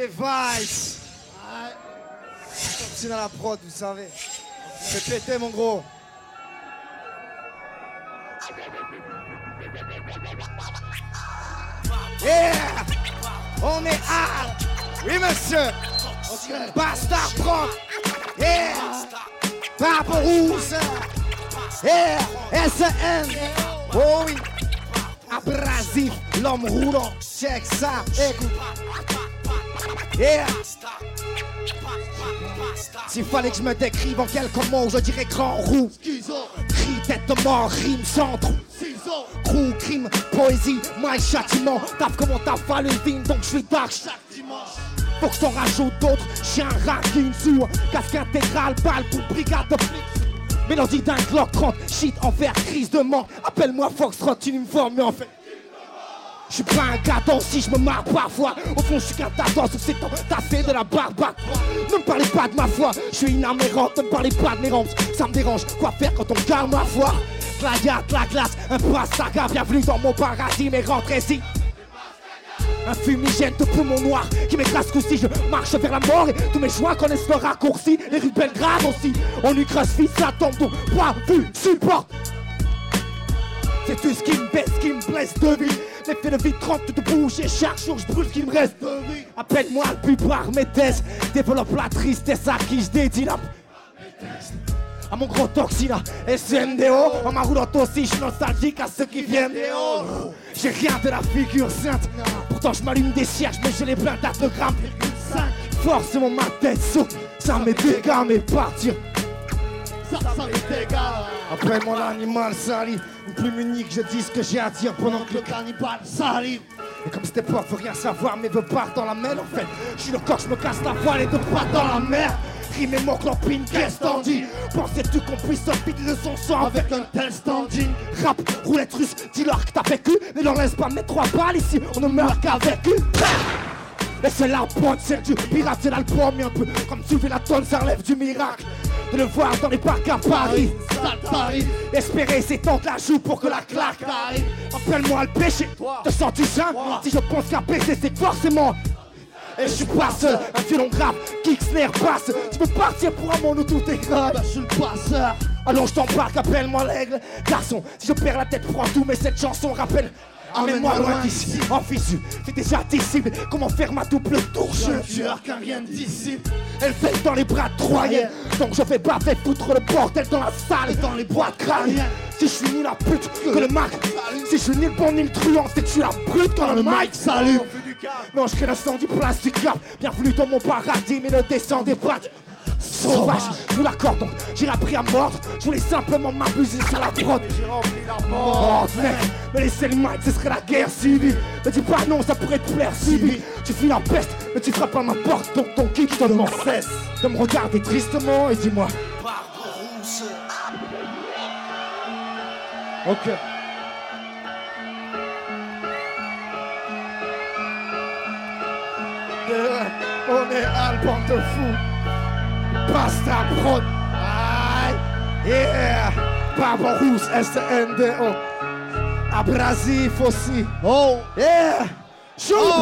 Vice. C'est dans la prod, vous savez. Fais péter, mon gros. Yeah! On est à... Oui, monsieur! Bastard prod! Yeah! Pape rouge! Yeah! SN! Oh oui! Abrasif, l'homme roulant, check ça, écoute! Yeah! S'il fallait que je me décrive en quelques mots, je dirais grand roux. Cri, tête de mort, rime sans trou. Crew, crime, poésie, my châtiment. Tape comme on tape Halloween, donc je suis dark chaque dimanche. Faut que j'en rajoute d'autres, chien, rat, sous. Casque intégral, balle pour brigade de flics. Mélodie d'un Glock 30, shit, envers, crise de manque. Appelle-moi Foxtrot, uniforme, mais en fait. Je suis pas un gâteau si je me marre parfois. Au fond, je suis qu'un tatouage sur ces temps tassé de la barbe. Ne me parlez pas de ma foi, je suis inamérante. Ne me parlez pas de mes rangs, ça me dérange. Quoi faire quand on garde ma foi? Gladiat, la glace, un bras saga. Bienvenue dans mon paradis, mais rentrez ici. Un fumigène de poumon noir qui m'écrase si je marche vers la mort et tous mes choix connaissent le raccourci. Les rues Belgrade aussi. On lui vite, ça tombe donc. Poids, vu, supporte. C'est tout ce qui me baisse, qui me blesse de vie. L'effet de vie 30 de bouche et chaque jour je brûle ce qu'il me reste. Appelle-moi le par mes tests. Développe la tristesse à qui je dédie la. À mon gros toxina, SNDO. En ma roulante aussi, je suis nostalgique à ceux qui viennent. J'ai rien de la figure sainte. Pourtant, je m'allume des cierges, mais je les plein de grammes. Forcément, ma tête saute. Ça m'est dégâts, mais partir. Après mon animal sali, plus unique, je dis ce que j'ai à dire pendant que le cannibale salive. Et comme cette époque veut rien savoir mais veut pas dans la mer en fait Je suis le coq, je me casse la voile et de pas dans la mer. Rime et mon clopine, qu'est-ce t'en dis? Pensais-tu qu'on puisse sortir de son sang avec un tel standing? Rap, roulette russe, dis-leur que t'as vécu Ne leur laisse pas mettre trois balles ici, on ne meurt qu'avec une et c'est la pointe, celle du pirate, c'est l'album un peu comme tu la tonne, ça relève du miracle de le voir dans les parcs à Paris. Paris. Espérer c'est tant la joue pour que la claque arrive. Appelle-moi le péché, te sens-tu sain Si je pense qu'à péché c'est forcément. Et je suis pas seul, un violon grave, kick, snare, basse Tu veux partir pour un monde où tout est grave. Bah je suis le passeur. Allons je t'embarque, appelle-moi l'aigle. Garçon, si je perds la tête, prends tout Mais cette chanson rappelle Emmène-moi loin d'ici, en visu, c'est déjà disciple Comment faire ma double touche tueur qu'un rien d'ici. Elle fait dans les bras de Troyens. Donc je pas faire foutre le bordel dans la salle. Et dans les boîtes crâniennes Si je suis ni la pute que le Mac Si je suis ni le bon ni le truand C'est que je suis la brute quand le mic salut Non je crée l'incendie du cap Bienvenue dans mon paradis mais ne descendez pas sauvage, nous l'accordons. J'ai appris à mordre, je voulais simplement m'abuser sur la prod. J'ai rempli la mort. Oh, merde, mais laissez le mic, ce serait la guerre civile. Me dis pas non, ça pourrait te plaire si Tu fuis la peste, mais tu frappes à ma porte, donc ton kick te m'en cesse. De me regarder tristement et dis-moi. Ok. on est Alban de fou. Pasta Prod. Aïe. Yeah. Barbarousse, S-N-D-O. Abrasif aussi. Oh. Yeah. Choupa. Oh. oh. Yeah.